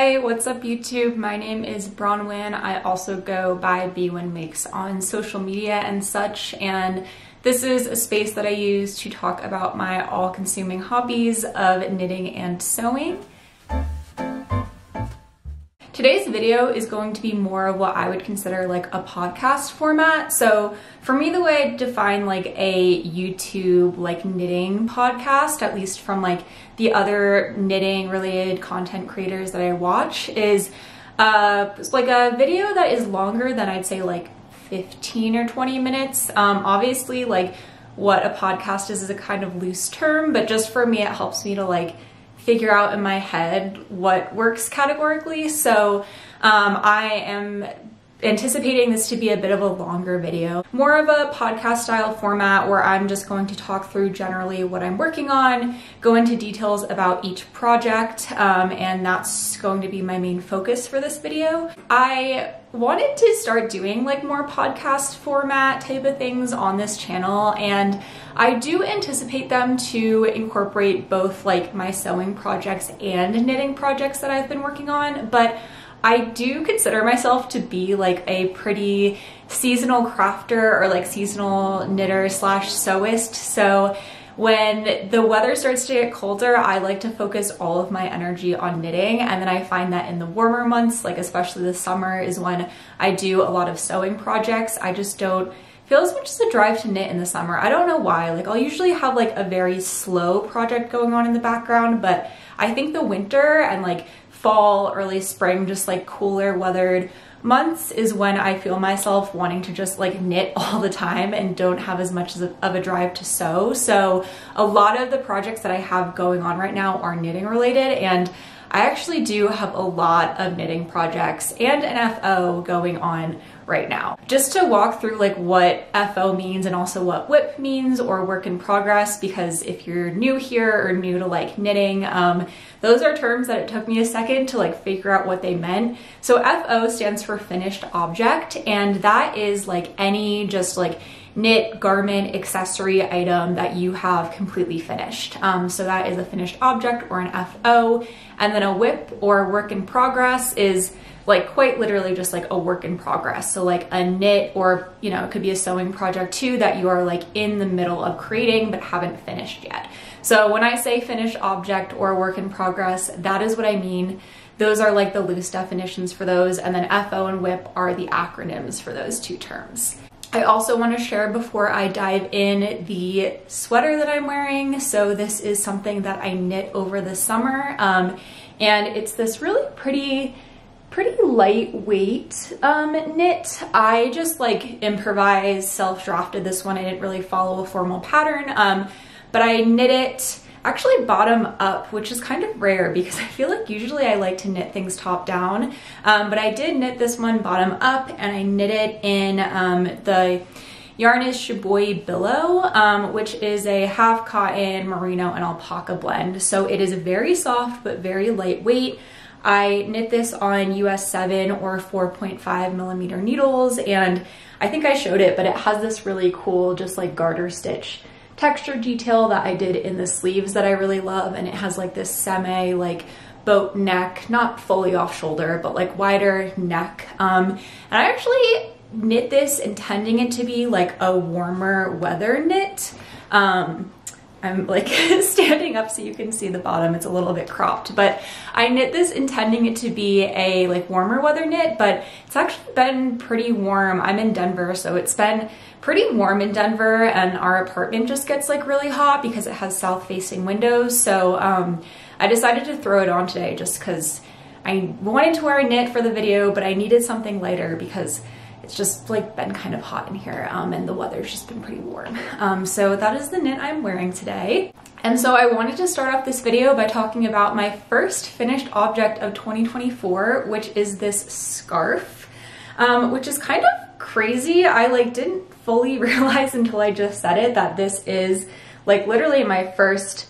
Hey, what's up YouTube? My name is Bronwyn. I also go by Bwyn Makes on social media and such, and this is a space that I use to talk about my all-consuming hobbies of knitting and sewing. Today's video is going to be more of what I would consider like a podcast format. So for me, the way I define like a YouTube like knitting podcast, at least from like the other knitting related content creators that I watch is uh, like a video that is longer than I'd say like 15 or 20 minutes. Um, obviously like what a podcast is is a kind of loose term, but just for me, it helps me to like figure out in my head what works categorically. So um, I am anticipating this to be a bit of a longer video. More of a podcast style format where I'm just going to talk through generally what I'm working on, go into details about each project, um, and that's going to be my main focus for this video. I wanted to start doing like more podcast format type of things on this channel and I do anticipate them to incorporate both like my sewing projects and knitting projects that I've been working on but I do consider myself to be like a pretty seasonal crafter or like seasonal knitter slash sewist. So when the weather starts to get colder, I like to focus all of my energy on knitting. And then I find that in the warmer months, like especially the summer is when I do a lot of sewing projects. I just don't feel as much as a drive to knit in the summer. I don't know why. Like I'll usually have like a very slow project going on in the background, but I think the winter and like fall, early spring, just like cooler weathered months is when I feel myself wanting to just like knit all the time and don't have as much of a drive to sew. So a lot of the projects that I have going on right now are knitting related and I actually do have a lot of knitting projects and an FO going on right now. Just to walk through like what FO means and also what WIP means or work in progress because if you're new here or new to like knitting, um, those are terms that it took me a second to like figure out what they meant. So FO stands for finished object and that is like any just like knit, garment, accessory item that you have completely finished. Um, so that is a finished object or an FO. And then a WIP or work in progress is like quite literally just like a work in progress. So like a knit or, you know, it could be a sewing project too that you are like in the middle of creating but haven't finished yet. So when I say finished object or work in progress, that is what I mean. Those are like the loose definitions for those. And then FO and WIP are the acronyms for those two terms. I also want to share before I dive in the sweater that I'm wearing. So this is something that I knit over the summer. Um, and it's this really pretty pretty lightweight um, knit. I just like improvised, self-drafted this one. I didn't really follow a formal pattern, um, but I knit it actually bottom up, which is kind of rare because I feel like usually I like to knit things top down, um, but I did knit this one bottom up and I knit it in um, the yarn is Shibui Billow, um, which is a half cotton, merino, and alpaca blend. So it is very soft but very lightweight. I knit this on US 7 or 4.5 millimeter needles and I think I showed it, but it has this really cool just like garter stitch texture detail that I did in the sleeves that I really love and it has like this semi like boat neck, not fully off shoulder, but like wider neck. Um, and I actually knit this intending it to be like a warmer weather knit. Um, I'm like standing up so you can see the bottom. It's a little bit cropped, but I knit this intending it to be a like warmer weather knit, but it's actually been pretty warm. I'm in Denver, so it's been pretty warm in Denver and our apartment just gets like really hot because it has south facing windows. So um, I decided to throw it on today just cause I wanted to wear a knit for the video, but I needed something lighter because it's just like been kind of hot in here um, and the weather's just been pretty warm. Um, so that is the knit I'm wearing today. And so I wanted to start off this video by talking about my first finished object of 2024, which is this scarf, um, which is kind of crazy. I like didn't fully realize until I just said it that this is like literally my first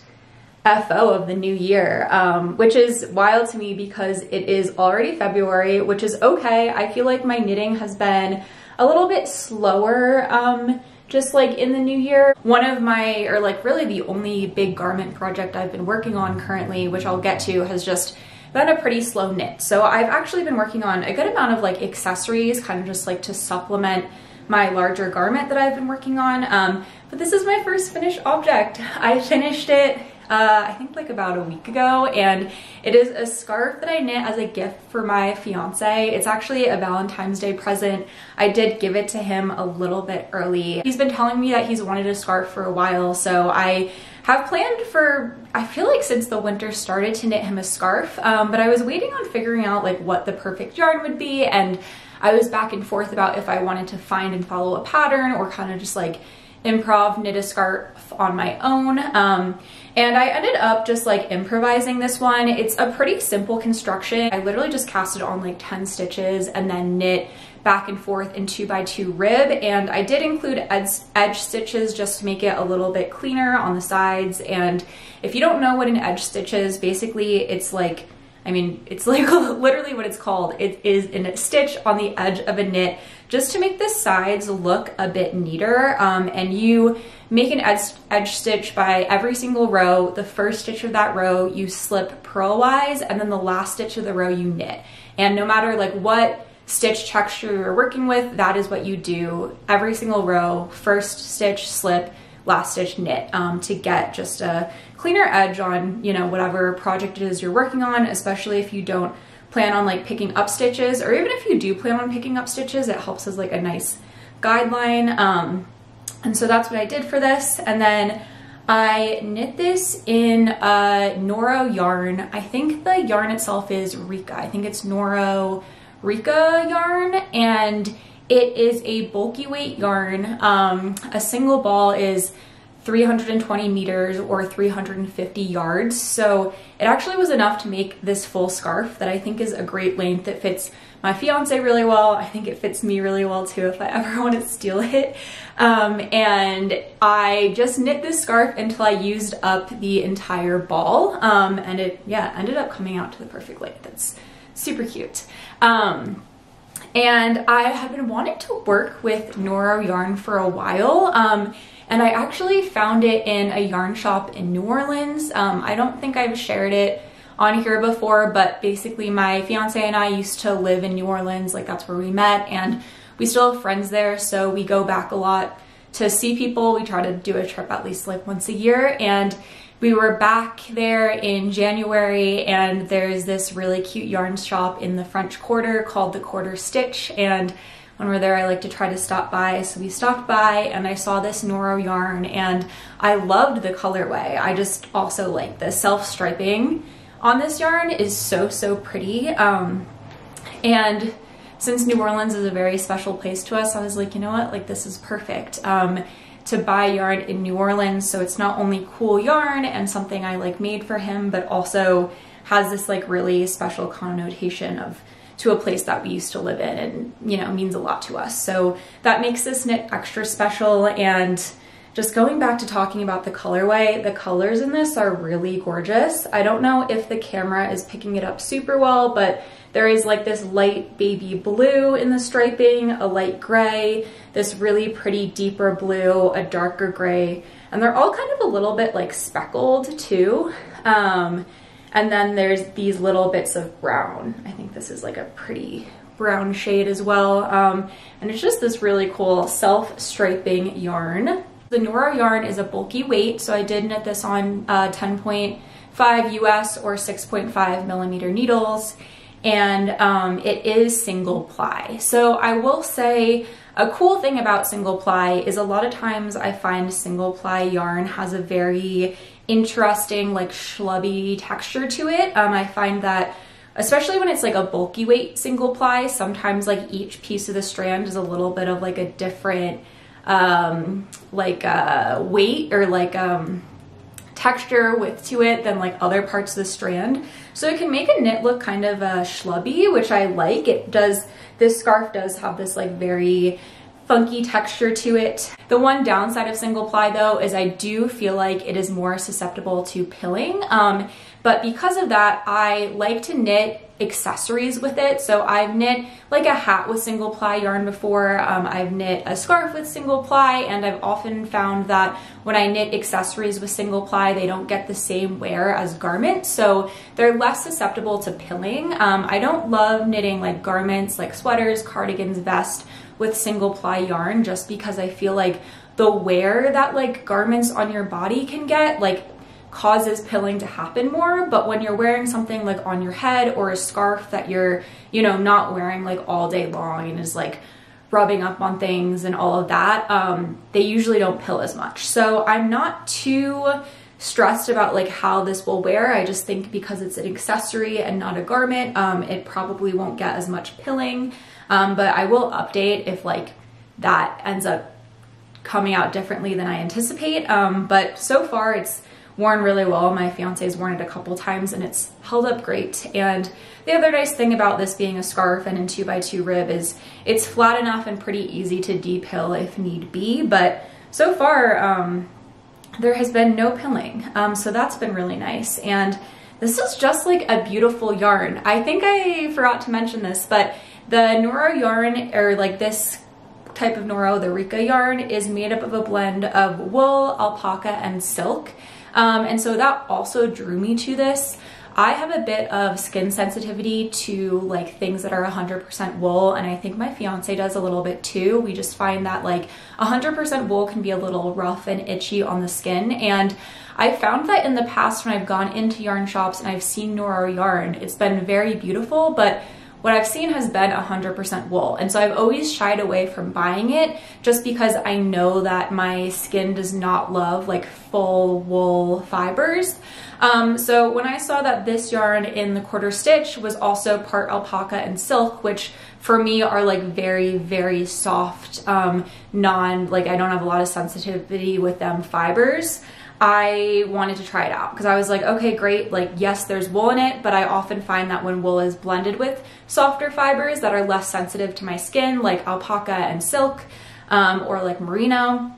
FO of the new year, um, which is wild to me because it is already February, which is okay. I feel like my knitting has been a little bit slower um, just like in the new year. One of my, or like really the only big garment project I've been working on currently, which I'll get to, has just been a pretty slow knit. So I've actually been working on a good amount of like accessories, kind of just like to supplement my larger garment that I've been working on. Um, but this is my first finished object. I finished it uh, I think like about a week ago and it is a scarf that I knit as a gift for my fiance. It's actually a Valentine's Day present. I did give it to him a little bit early. He's been telling me that he's wanted a scarf for a while so I have planned for, I feel like since the winter started to knit him a scarf, um, but I was waiting on figuring out like what the perfect yarn would be and I was back and forth about if I wanted to find and follow a pattern or kind of just like improv knit a scarf on my own. Um, and I ended up just like improvising this one. It's a pretty simple construction. I literally just cast it on like 10 stitches and then knit back and forth in two by two rib. And I did include edge, edge stitches just to make it a little bit cleaner on the sides. And if you don't know what an edge stitch is, basically it's like I mean, it's like literally what it's called. It is a stitch on the edge of a knit just to make the sides look a bit neater. Um, and you make an edge, edge stitch by every single row. The first stitch of that row you slip purlwise and then the last stitch of the row you knit. And no matter like what stitch texture you're working with, that is what you do every single row. First stitch, slip, last stitch knit um, to get just a cleaner edge on, you know, whatever project it is you're working on, especially if you don't plan on like picking up stitches or even if you do plan on picking up stitches, it helps as like a nice guideline. Um, and so that's what I did for this. And then I knit this in a Noro yarn. I think the yarn itself is Rikka. I think it's Noro Rikka yarn and it is a bulky weight yarn. Um, a single ball is 320 meters or 350 yards. So it actually was enough to make this full scarf that I think is a great length. It fits my fiance really well. I think it fits me really well too if I ever want to steal it. Um, and I just knit this scarf until I used up the entire ball. Um, and it, yeah, ended up coming out to the perfect length. It's super cute. Um, and I have been wanting to work with Noro yarn for a while. Um, and I actually found it in a yarn shop in New Orleans. Um, I don't think I've shared it on here before, but basically my fiance and I used to live in New Orleans, like that's where we met, and we still have friends there, so we go back a lot to see people. We try to do a trip at least like once a year, and we were back there in January and there's this really cute yarn shop in the French Quarter called the Quarter Stitch and when we're there I like to try to stop by so we stopped by and I saw this Noro yarn and I loved the colorway. I just also like the self-striping on this yarn is so so pretty um, and since New Orleans is a very special place to us I was like you know what like this is perfect. Um, to buy yarn in New Orleans. So it's not only cool yarn and something I like made for him, but also has this like really special connotation of to a place that we used to live in and you know means a lot to us. So that makes this knit extra special and just going back to talking about the colorway, the colors in this are really gorgeous. I don't know if the camera is picking it up super well, but there is like this light baby blue in the striping, a light gray, this really pretty deeper blue, a darker gray, and they're all kind of a little bit like speckled too. Um, and then there's these little bits of brown. I think this is like a pretty brown shade as well. Um, and it's just this really cool self-striping yarn. The Noro yarn is a bulky weight, so I did knit this on uh, 10.5 US or 6.5 millimeter needles, and um, it is single ply. So I will say a cool thing about single ply is a lot of times I find single ply yarn has a very interesting like schlubby texture to it. Um, I find that especially when it's like a bulky weight single ply, sometimes like each piece of the strand is a little bit of like a different um, like uh, weight or like um, texture width to it than like other parts of the strand. So it can make a knit look kind of uh, schlubby, which I like. It does, this scarf does have this like very funky texture to it. The one downside of single ply though is I do feel like it is more susceptible to pilling. Um, but because of that, I like to knit accessories with it. So I've knit like a hat with single ply yarn before. Um, I've knit a scarf with single ply and I've often found that when I knit accessories with single ply, they don't get the same wear as garments. So they're less susceptible to pilling. Um, I don't love knitting like garments like sweaters, cardigans, vests with single ply yarn just because I feel like the wear that like garments on your body can get like causes pilling to happen more but when you're wearing something like on your head or a scarf that you're you know not wearing like all day long and is like rubbing up on things and all of that um, they usually don't pill as much. So i'm not too stressed about like how this will wear. I just think because it's an accessory and not a garment um, it probably won't get as much pilling. Um, but i will update if like that ends up coming out differently than i anticipate. Um, but so far it's worn really well. My fiance's worn it a couple times and it's held up great. And the other nice thing about this being a scarf and in 2x2 rib is it's flat enough and pretty easy to depill if need be. But so far, um, there has been no pilling. Um, so that's been really nice. And this is just like a beautiful yarn. I think I forgot to mention this, but the Noro yarn, or like this type of Noro, the Rikka yarn, is made up of a blend of wool, alpaca, and silk. Um, and so that also drew me to this. I have a bit of skin sensitivity to like things that are 100% wool and I think my fiance does a little bit too. We just find that like 100% wool can be a little rough and itchy on the skin and I found that in the past when I've gone into yarn shops and I've seen Noro yarn, it's been very beautiful but what I've seen has been 100% wool. And so I've always shied away from buying it just because I know that my skin does not love like full wool fibers. Um, so when I saw that this yarn in the quarter stitch was also part alpaca and silk, which for me are like very, very soft, um, non, like I don't have a lot of sensitivity with them fibers. I wanted to try it out because I was like, okay, great. Like, yes, there's wool in it, but I often find that when wool is blended with softer fibers that are less sensitive to my skin, like alpaca and silk, um, or like merino,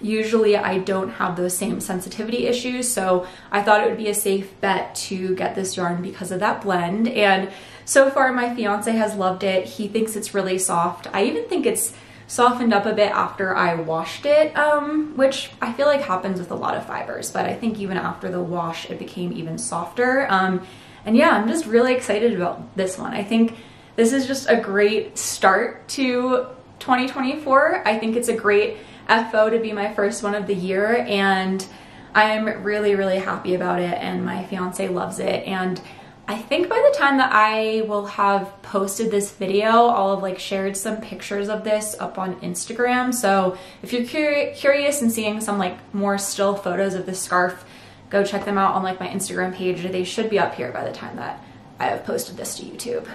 usually I don't have those same sensitivity issues. So I thought it would be a safe bet to get this yarn because of that blend. And so far, my fiance has loved it. He thinks it's really soft. I even think it's softened up a bit after I washed it, um, which I feel like happens with a lot of fibers, but I think even after the wash, it became even softer. Um, and yeah, I'm just really excited about this one. I think this is just a great start to 2024. I think it's a great FO to be my first one of the year and I'm really, really happy about it and my fiance loves it. And I think by the time that I will have posted this video, I'll have like shared some pictures of this up on Instagram. So if you're curi curious and seeing some like more still photos of this scarf, go check them out on like my Instagram page. They should be up here by the time that I have posted this to YouTube.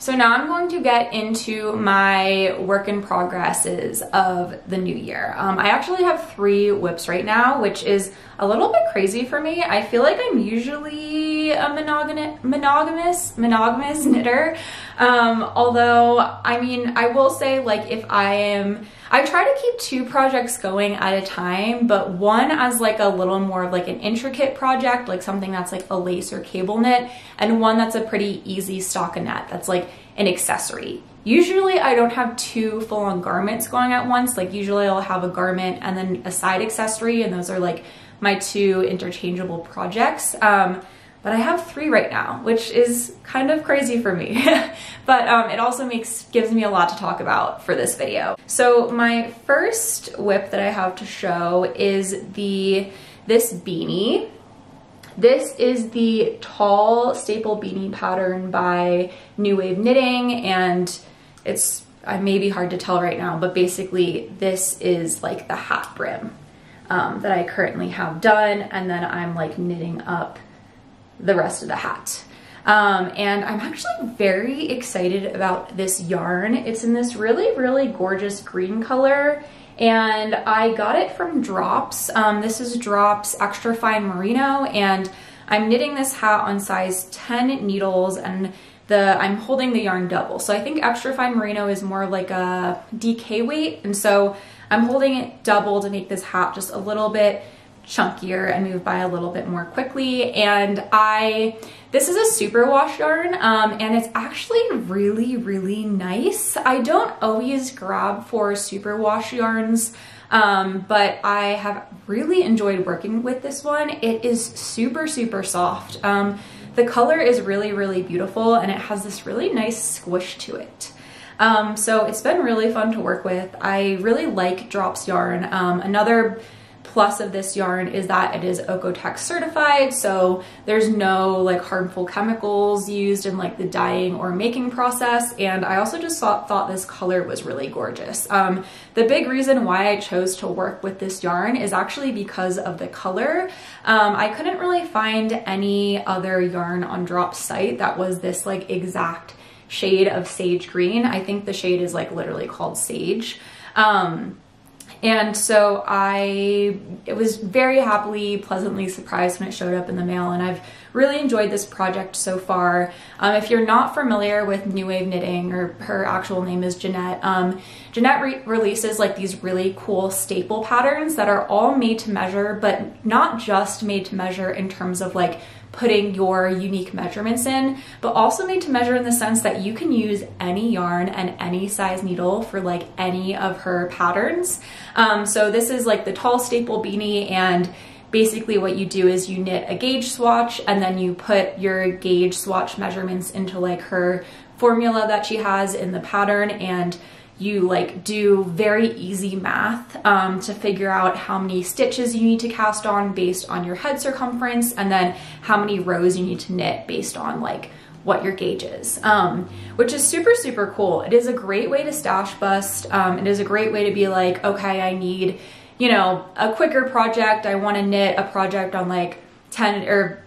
So now I'm going to get into my work in progresses of the new year. Um, I actually have three WIPs right now, which is a little bit crazy for me. I feel like I'm usually a monogamous, monogamous, monogamous knitter. Um, although, I mean, I will say like if I am, I try to keep two projects going at a time, but one as like a little more of like an intricate project, like something that's like a lace or cable knit, and one that's a pretty easy stockinette that's like an accessory. Usually I don't have two full-on garments going at once. Like usually I'll have a garment and then a side accessory and those are like my two interchangeable projects. Um, but I have three right now, which is kind of crazy for me. but um, it also makes gives me a lot to talk about for this video. So my first WIP that I have to show is the this beanie. This is the tall staple beanie pattern by New Wave Knitting and it's I may be hard to tell right now, but basically this is like the hat brim um, that I currently have done and then I'm like knitting up the rest of the hat. Um, and I'm actually very excited about this yarn. It's in this really, really gorgeous green color and I got it from Drops. Um, this is Drops Extra Fine Merino and I'm knitting this hat on size 10 needles and the I'm holding the yarn double. So I think Extra Fine Merino is more like a DK weight and so I'm holding it double to make this hat just a little bit chunkier and move by a little bit more quickly. And I, this is a super wash yarn um, and it's actually really, really nice. I don't always grab for super wash yarns, um, but I have really enjoyed working with this one. It is super, super soft. Um, the color is really, really beautiful and it has this really nice squish to it. Um, so it's been really fun to work with. I really like Drops yarn. Um, another plus of this yarn is that it is Oeko-Tex certified, so there's no like harmful chemicals used in like the dyeing or making process. And I also just thought, thought this color was really gorgeous. Um, the big reason why I chose to work with this yarn is actually because of the color. Um, I couldn't really find any other yarn on Drop site that was this like exact shade of sage green. I think the shade is like literally called sage. Um, and so I it was very happily, pleasantly surprised when it showed up in the mail and I've really enjoyed this project so far. Um, if you're not familiar with New Wave Knitting or her actual name is Jeanette, um, Jeanette re releases like these really cool staple patterns that are all made to measure, but not just made to measure in terms of like putting your unique measurements in, but also made to measure in the sense that you can use any yarn and any size needle for like any of her patterns. Um, so this is like the tall staple beanie and basically what you do is you knit a gauge swatch and then you put your gauge swatch measurements into like her formula that she has in the pattern and you like do very easy math um, to figure out how many stitches you need to cast on based on your head circumference and then how many rows you need to knit based on like what your gauge is, um, which is super, super cool. It is a great way to stash bust. Um, it is a great way to be like, okay, I need, you know, a quicker project. I want to knit a project on like 10 or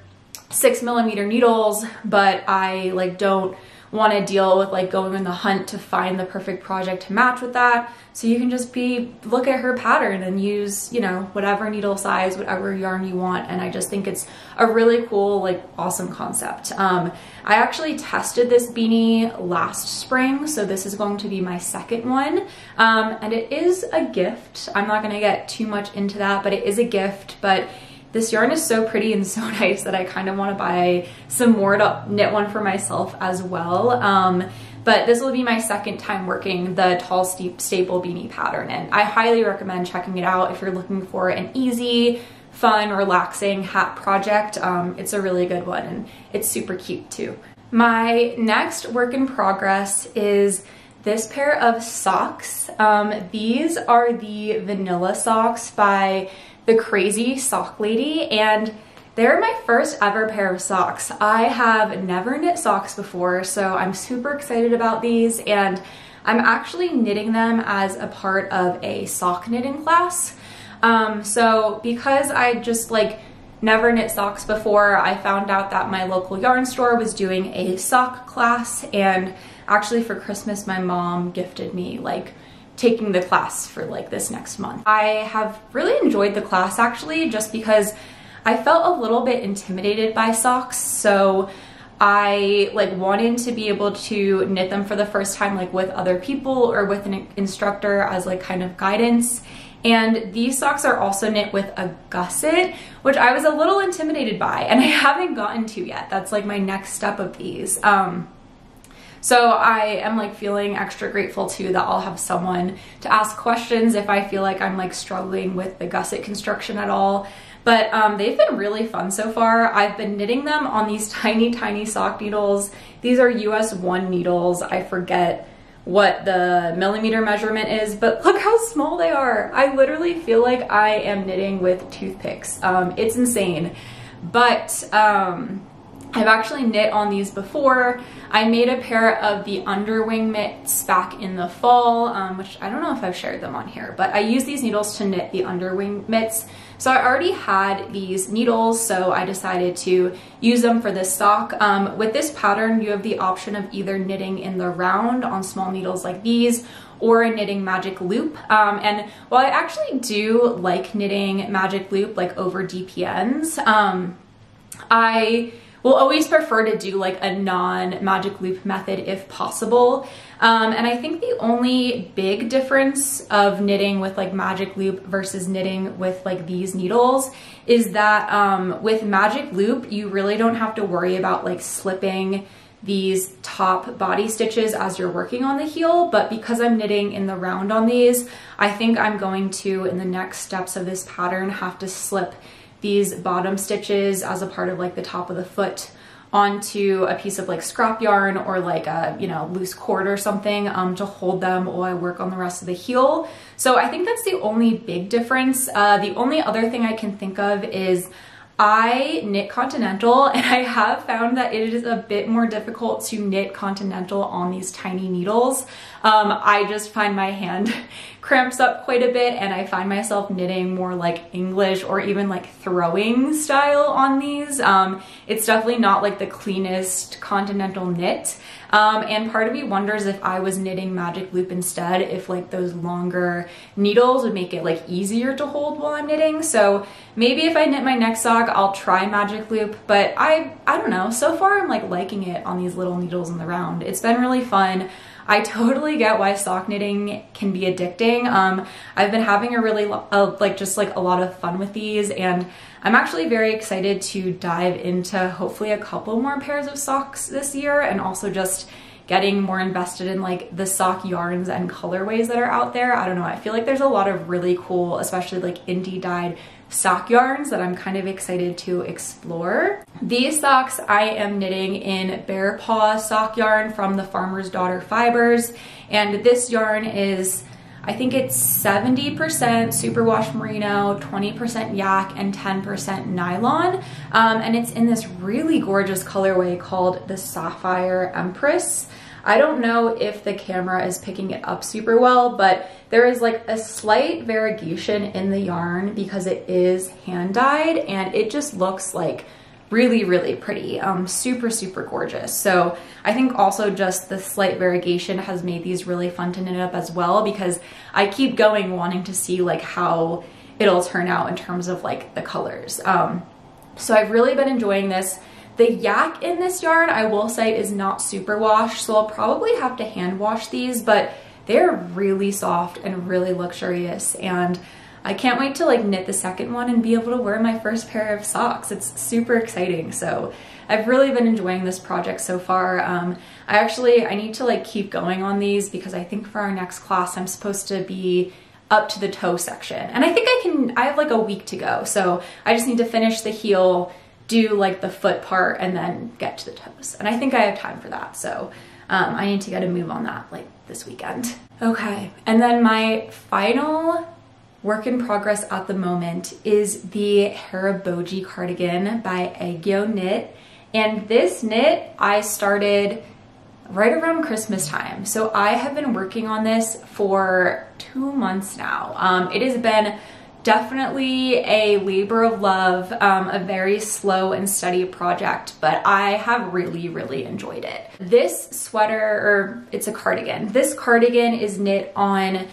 six millimeter needles, but I like don't want to deal with like going on the hunt to find the perfect project to match with that. So you can just be, look at her pattern and use, you know, whatever needle size, whatever yarn you want. And I just think it's a really cool, like awesome concept. Um, I actually tested this beanie last spring. So this is going to be my second one. Um, and it is a gift. I'm not going to get too much into that, but it is a gift, but this yarn is so pretty and so nice that I kind of want to buy some more to knit one for myself as well. Um, but this will be my second time working the tall steep staple beanie pattern and I highly recommend checking it out if you're looking for an easy, fun, relaxing hat project. Um, it's a really good one and it's super cute too. My next work in progress is this pair of socks. Um, these are the vanilla socks by the Crazy Sock Lady and they're my first ever pair of socks. I have never knit socks before, so I'm super excited about these and I'm actually knitting them as a part of a sock knitting class. Um, so because I just like never knit socks before, I found out that my local yarn store was doing a sock class and actually for Christmas my mom gifted me like taking the class for like this next month. I have really enjoyed the class actually just because I felt a little bit intimidated by socks so I like wanted to be able to knit them for the first time like with other people or with an instructor as like kind of guidance and these socks are also knit with a gusset, which I was a little intimidated by and I haven't gotten to yet. That's like my next step of these. Um, so I am like feeling extra grateful too that I'll have someone to ask questions if I feel like I'm like struggling with the gusset construction at all. But um, they've been really fun so far. I've been knitting them on these tiny, tiny sock needles. These are US 1 needles. I forget what the millimeter measurement is, but look how small they are. I literally feel like I am knitting with toothpicks. Um, it's insane. But um, I've actually knit on these before. I made a pair of the underwing mitts back in the fall, um, which I don't know if I've shared them on here, but I use these needles to knit the underwing mitts. So I already had these needles, so I decided to use them for this sock. Um, with this pattern, you have the option of either knitting in the round on small needles like these, or a knitting magic loop. Um, and while I actually do like knitting magic loop like over DPNs, um, I will always prefer to do like a non-magic loop method if possible. Um, and I think the only big difference of knitting with like magic loop versus knitting with like these needles is that um, with magic loop, you really don't have to worry about like slipping these top body stitches as you're working on the heel, but because I'm knitting in the round on these, I think I'm going to, in the next steps of this pattern, have to slip these bottom stitches as a part of like the top of the foot onto a piece of like scrap yarn or like a, you know, loose cord or something um, to hold them while I work on the rest of the heel. So I think that's the only big difference. Uh, the only other thing I can think of is I knit continental and I have found that it is a bit more difficult to knit continental on these tiny needles. Um, I just find my hand cramps up quite a bit and I find myself knitting more like English or even like throwing style on these. Um, it's definitely not like the cleanest continental knit. Um, and part of me wonders if I was knitting magic loop instead, if like those longer needles would make it like easier to hold while I'm knitting. So maybe if I knit my next sock, I'll try magic loop, but I, I don't know. So far I'm like liking it on these little needles in the round. It's been really fun. I totally get why sock knitting can be addicting. Um, I've been having a really, uh, like just like a lot of fun with these and I'm actually very excited to dive into hopefully a couple more pairs of socks this year and also just getting more invested in like the sock yarns and colorways that are out there. I don't know, I feel like there's a lot of really cool, especially like indie dyed sock yarns that I'm kind of excited to explore. These socks I am knitting in Bear Paw sock yarn from the Farmer's Daughter Fibers and this yarn is I think it's 70% superwash merino, 20% yak, and 10% nylon. Um, and it's in this really gorgeous colorway called the Sapphire Empress. I don't know if the camera is picking it up super well, but there is like a slight variegation in the yarn because it is hand dyed and it just looks like really, really pretty, um, super, super gorgeous. So I think also just the slight variegation has made these really fun to knit up as well because I keep going wanting to see like how it'll turn out in terms of like the colors. Um, so I've really been enjoying this. The yak in this yarn, I will say, is not super washed, so I'll probably have to hand wash these, but they're really soft and really luxurious, and I can't wait to like knit the second one and be able to wear my first pair of socks. It's super exciting. So I've really been enjoying this project so far. Um, I actually, I need to like keep going on these because I think for our next class, I'm supposed to be up to the toe section. And I think I can, I have like a week to go. So I just need to finish the heel, do like the foot part and then get to the toes. And I think I have time for that. So um, I need to get a move on that like this weekend. Okay, and then my final work in progress at the moment is the Haraboji cardigan by Aegyo Knit. And this knit I started right around Christmas time. So I have been working on this for two months now. Um, it has been definitely a labor of love, um, a very slow and steady project, but I have really, really enjoyed it. This sweater, or it's a cardigan, this cardigan is knit on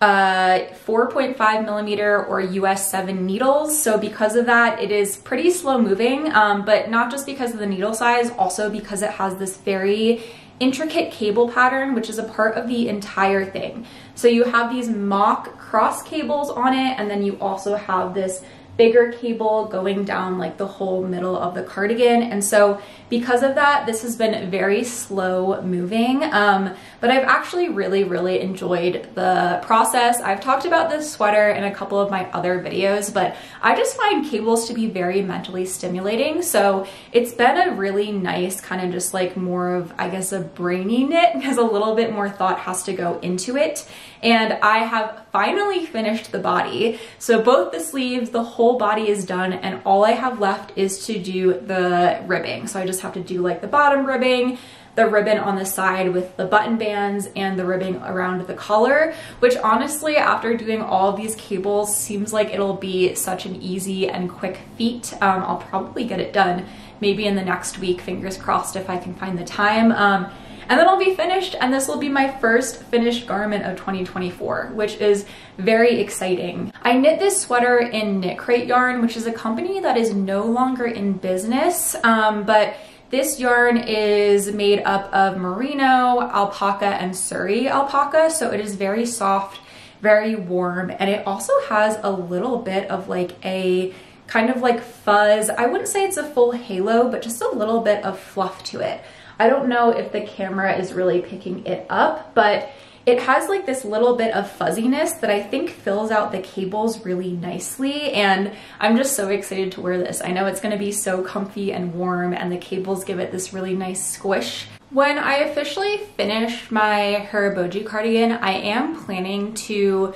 uh, 4.5 millimeter or US 7 needles. So because of that, it is pretty slow moving, um, but not just because of the needle size, also because it has this very intricate cable pattern, which is a part of the entire thing. So you have these mock cross cables on it, and then you also have this bigger cable going down like the whole middle of the cardigan. And so because of that, this has been very slow moving, um, but I've actually really, really enjoyed the process. I've talked about this sweater in a couple of my other videos, but I just find cables to be very mentally stimulating. So it's been a really nice kind of just like more of, I guess, a brainy knit because a little bit more thought has to go into it. And I have finally finished the body. So both the sleeves, the whole body is done, and all I have left is to do the ribbing. So I just have to do like the bottom ribbing, the ribbon on the side with the button bands and the ribbing around the collar, which honestly, after doing all these cables, seems like it'll be such an easy and quick feat. Um, I'll probably get it done maybe in the next week, fingers crossed if I can find the time. Um, and then I'll be finished and this will be my first finished garment of 2024, which is very exciting. I knit this sweater in Knit Crate Yarn, which is a company that is no longer in business, um, but this yarn is made up of merino, alpaca, and suri alpaca, so it is very soft, very warm, and it also has a little bit of like a kind of like fuzz. I wouldn't say it's a full halo, but just a little bit of fluff to it. I don't know if the camera is really picking it up, but it has like this little bit of fuzziness that I think fills out the cables really nicely and I'm just so excited to wear this. I know it's gonna be so comfy and warm and the cables give it this really nice squish. When I officially finish my Haraboji cardigan, I am planning to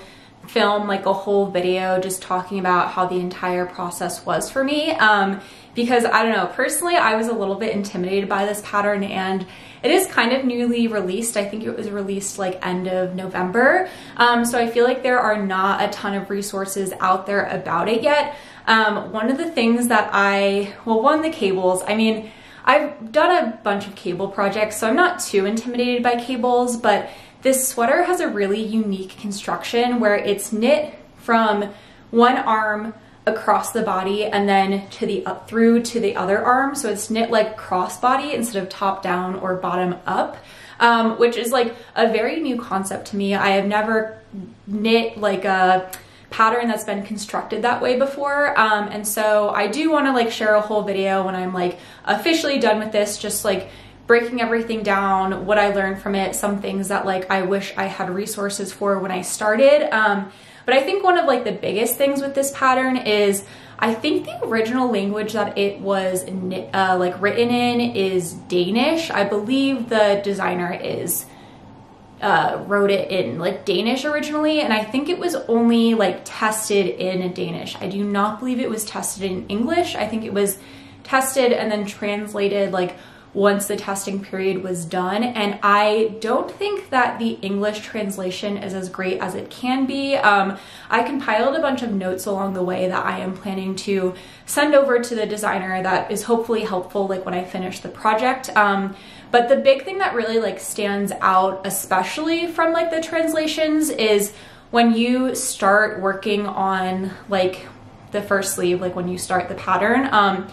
film like a whole video just talking about how the entire process was for me. Um, because I don't know, personally, I was a little bit intimidated by this pattern and it is kind of newly released. I think it was released like end of November. Um, so I feel like there are not a ton of resources out there about it yet. Um, one of the things that I, well, one, the cables, I mean, I've done a bunch of cable projects, so I'm not too intimidated by cables, but this sweater has a really unique construction where it's knit from one arm across the body and then to the up through to the other arm. So it's knit like crossbody instead of top down or bottom up, um, which is like a very new concept to me. I have never knit like a pattern that's been constructed that way before. Um, and so I do want to like share a whole video when I'm like officially done with this, just like breaking everything down, what I learned from it, some things that like I wish I had resources for when I started. Um, but I think one of like the biggest things with this pattern is I think the original language that it was uh, like written in is Danish. I believe the designer is uh, wrote it in like Danish originally, and I think it was only like tested in Danish. I do not believe it was tested in English. I think it was tested and then translated like once the testing period was done. And I don't think that the English translation is as great as it can be. Um, I compiled a bunch of notes along the way that I am planning to send over to the designer that is hopefully helpful like when I finish the project. Um, but the big thing that really like stands out, especially from like the translations is when you start working on like the first sleeve, like when you start the pattern, um,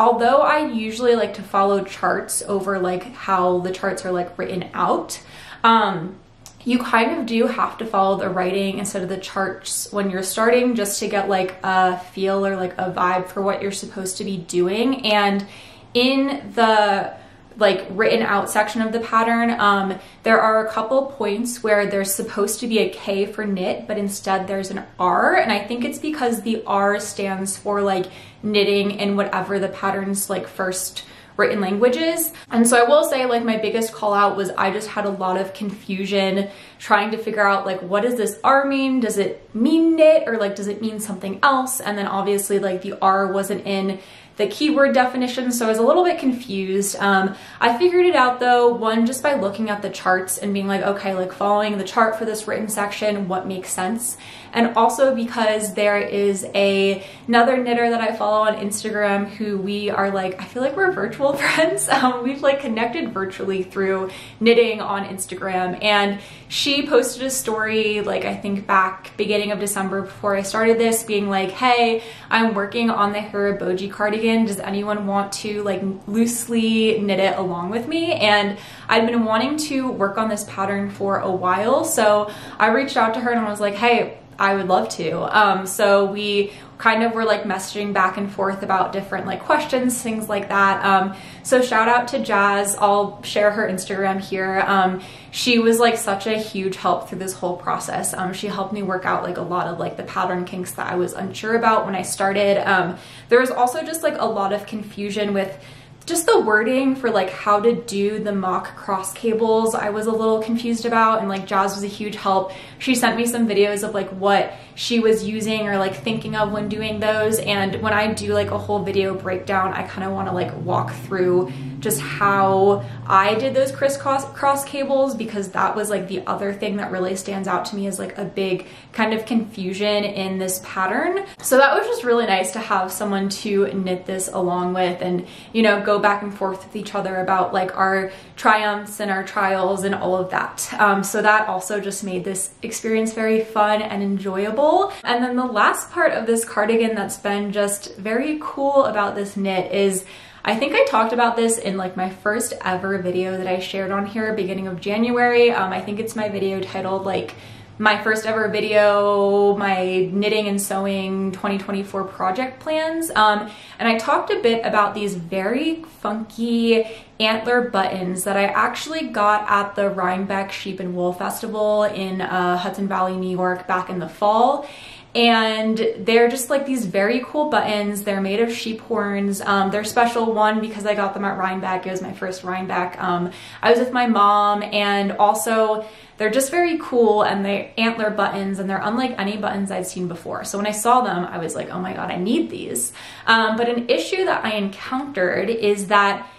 although I usually like to follow charts over like how the charts are like written out, um, you kind of do have to follow the writing instead of the charts when you're starting just to get like a feel or like a vibe for what you're supposed to be doing. And in the like written out section of the pattern, um, there are a couple points where there's supposed to be a K for knit, but instead there's an R. And I think it's because the R stands for like knitting in whatever the pattern's like first written languages. And so I will say like my biggest call out was I just had a lot of confusion trying to figure out like what does this R mean? Does it mean knit or like does it mean something else? And then obviously like the R wasn't in the keyword definition, so I was a little bit confused. Um, I figured it out though, one, just by looking at the charts and being like, okay, like following the chart for this written section, what makes sense? And also because there is a another knitter that I follow on Instagram who we are like, I feel like we're virtual friends. Um, we've like connected virtually through knitting on Instagram and she posted a story like I think back beginning of December before I started this being like, hey, I'm working on the Haraboji cardigan does anyone want to like loosely knit it along with me? And I'd been wanting to work on this pattern for a while. So I reached out to her and I was like, hey, I would love to. Um, so we kind of were like messaging back and forth about different like questions, things like that. Um, so shout out to Jazz. I'll share her Instagram here. Um, she was like such a huge help through this whole process. Um, she helped me work out like a lot of like the pattern kinks that I was unsure about when I started. Um, there was also just like a lot of confusion with just the wording for like how to do the mock cross cables I was a little confused about and like Jazz was a huge help. She sent me some videos of like what she was using or like thinking of when doing those and when I do like a whole video breakdown I kind of want to like walk through just how I did those crisscross cross cables because that was like the other thing that really stands out to me as like a big kind of confusion in this pattern. So that was just really nice to have someone to knit this along with and, you know, go back and forth with each other about like our triumphs and our trials and all of that. Um, so that also just made this experience very fun and enjoyable. And then the last part of this cardigan that's been just very cool about this knit is I think I talked about this in like my first ever video that I shared on here beginning of January. Um, I think it's my video titled like my first ever video, my knitting and sewing 2024 project plans. Um, and I talked a bit about these very funky antler buttons that I actually got at the Rhinebeck Sheep and Wool Festival in uh, Hudson Valley, New York back in the fall and they're just like these very cool buttons. They're made of sheep horns. Um, they're special one because I got them at Rhinebeck. It was my first Rhinebeck. Um, I was with my mom and also they're just very cool and they antler buttons and they're unlike any buttons I'd seen before. So when I saw them, I was like, oh my God, I need these. Um, but an issue that I encountered is that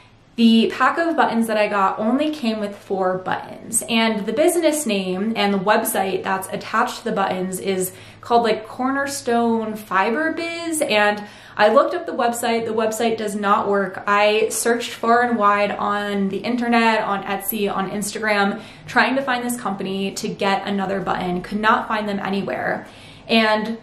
the pack of buttons that I got only came with four buttons and the business name and the website that's attached to the buttons is called like Cornerstone Fiber Biz and I looked up the website, the website does not work. I searched far and wide on the internet, on Etsy, on Instagram, trying to find this company to get another button, could not find them anywhere. And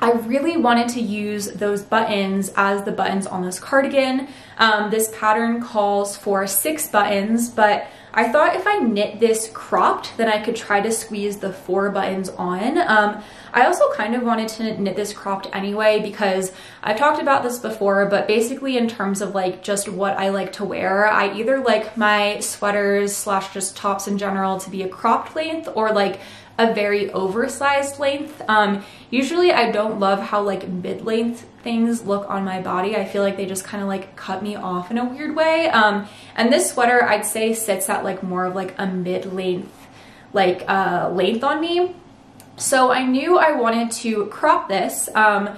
I really wanted to use those buttons as the buttons on this cardigan. Um, this pattern calls for six buttons, but I thought if I knit this cropped, then I could try to squeeze the four buttons on. Um, I also kind of wanted to knit this cropped anyway because I've talked about this before, but basically in terms of like just what I like to wear, I either like my sweaters slash just tops in general to be a cropped length or like a very oversized length. Um, usually I don't love how like mid-length things look on my body. I feel like they just kind of like cut me off in a weird way. Um, and this sweater I'd say sits at like more of like a mid-length like uh, length on me. So I knew I wanted to crop this. Um,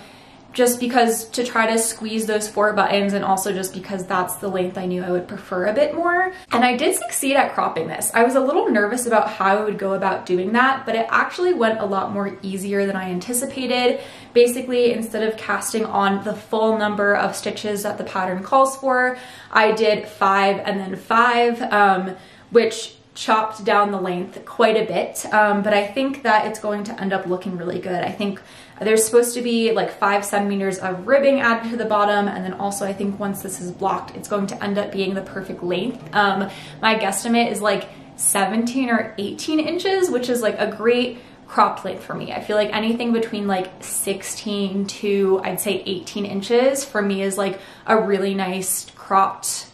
just because to try to squeeze those four buttons and also just because that's the length I knew I would prefer a bit more. And I did succeed at cropping this. I was a little nervous about how I would go about doing that, but it actually went a lot more easier than I anticipated. Basically, instead of casting on the full number of stitches that the pattern calls for, I did five and then five, um, which chopped down the length quite a bit, um, but I think that it's going to end up looking really good. I think there's supposed to be like five centimeters of ribbing added to the bottom, and then also I think once this is blocked, it's going to end up being the perfect length. Um, my guesstimate is like 17 or 18 inches, which is like a great cropped length for me. I feel like anything between like 16 to I'd say 18 inches for me is like a really nice cropped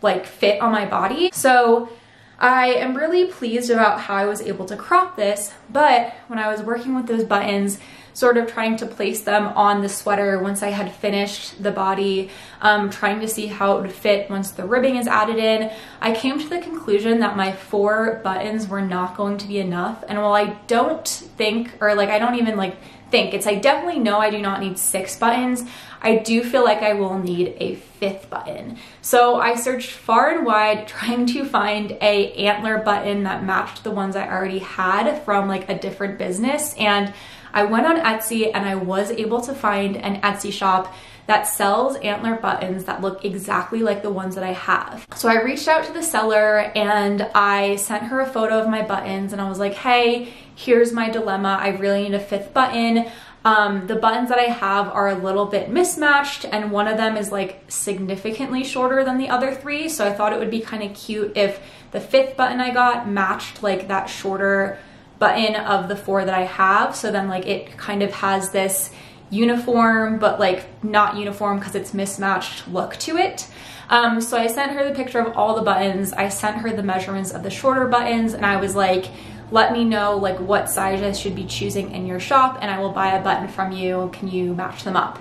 like fit on my body. So I am really pleased about how I was able to crop this, but when I was working with those buttons, sort of trying to place them on the sweater once I had finished the body, um, trying to see how it would fit once the ribbing is added in, I came to the conclusion that my four buttons were not going to be enough. And while I don't think, or like I don't even like think, it's I definitely know I do not need six buttons, I do feel like I will need a fifth button. So I searched far and wide trying to find a antler button that matched the ones I already had from like a different business and I went on Etsy and I was able to find an Etsy shop that sells antler buttons that look exactly like the ones that I have. So I reached out to the seller and I sent her a photo of my buttons and I was like, hey, here's my dilemma. I really need a fifth button. Um, the buttons that I have are a little bit mismatched and one of them is like significantly shorter than the other three. So I thought it would be kind of cute if the fifth button I got matched like that shorter button of the four that I have. So then like it kind of has this uniform, but like not uniform because it's mismatched look to it. Um, so I sent her the picture of all the buttons. I sent her the measurements of the shorter buttons and I was like, let me know like what size I should be choosing in your shop and I will buy a button from you. Can you match them up?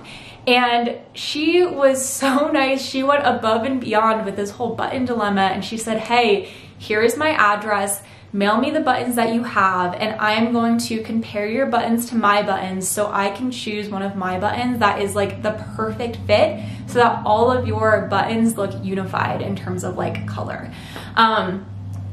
And she was so nice. She went above and beyond with this whole button dilemma and she said, hey, here is my address mail me the buttons that you have and I am going to compare your buttons to my buttons so I can choose one of my buttons that is like the perfect fit so that all of your buttons look unified in terms of like color. Um,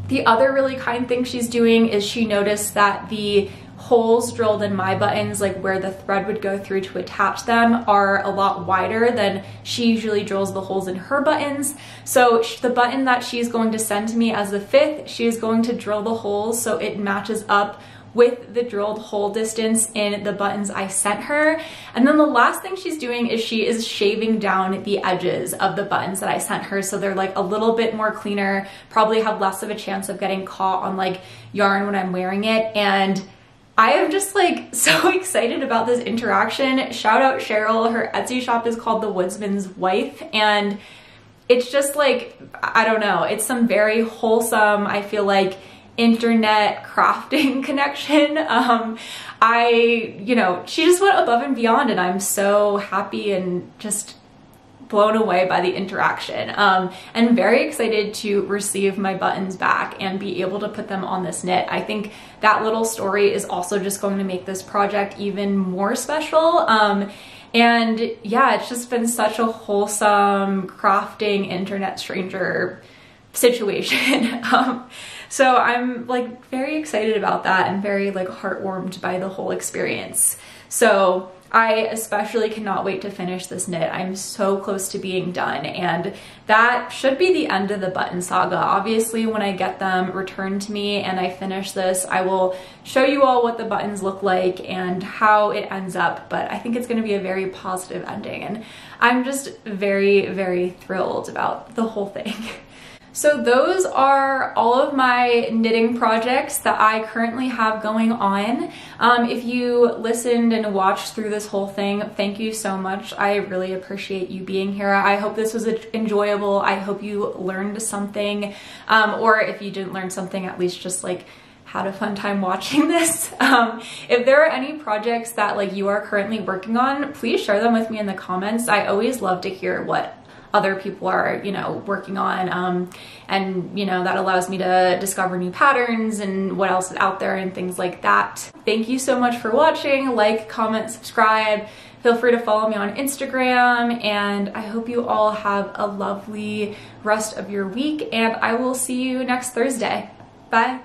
the other really kind thing she's doing is she noticed that the holes drilled in my buttons, like where the thread would go through to attach them, are a lot wider than she usually drills the holes in her buttons. So the button that she's going to send to me as the fifth, she is going to drill the holes so it matches up with the drilled hole distance in the buttons I sent her. And then the last thing she's doing is she is shaving down the edges of the buttons that I sent her so they're like a little bit more cleaner, probably have less of a chance of getting caught on like yarn when I'm wearing it. And I am just like so excited about this interaction. Shout out Cheryl. Her Etsy shop is called The Woodsman's Wife and it's just like, I don't know, it's some very wholesome, I feel like, internet crafting connection. Um, I, you know, she just went above and beyond and I'm so happy and just blown away by the interaction um, and very excited to receive my buttons back and be able to put them on this knit. I think that little story is also just going to make this project even more special. Um, and yeah, it's just been such a wholesome crafting internet stranger situation. um, so I'm like very excited about that and very like heartwarmed by the whole experience. So I especially cannot wait to finish this knit. I'm so close to being done and that should be the end of the button saga. Obviously when I get them returned to me and I finish this, I will show you all what the buttons look like and how it ends up, but I think it's gonna be a very positive ending and I'm just very, very thrilled about the whole thing. So those are all of my knitting projects that I currently have going on. Um, if you listened and watched through this whole thing, thank you so much. I really appreciate you being here. I hope this was enjoyable. I hope you learned something. Um, or if you didn't learn something, at least just like had a fun time watching this. Um, if there are any projects that like you are currently working on, please share them with me in the comments. I always love to hear what other people are, you know, working on. Um, and, you know, that allows me to discover new patterns and what else is out there and things like that. Thank you so much for watching. Like, comment, subscribe. Feel free to follow me on Instagram and I hope you all have a lovely rest of your week and I will see you next Thursday. Bye.